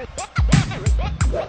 Ha ha ha ha ha!